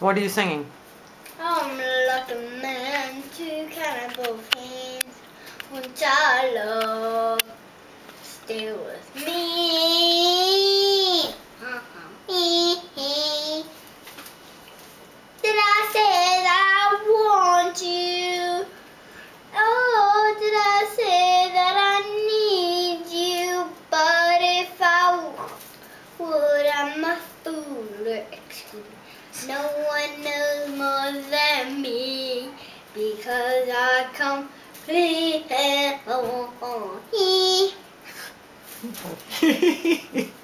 What are you singing? I'm like a man to kind of both hands. Once I love, stay with me. Uh-huh. Did I say I want you? Oh, did I say that I need you? But if I would, I'm a fool. Excuse. No because I complete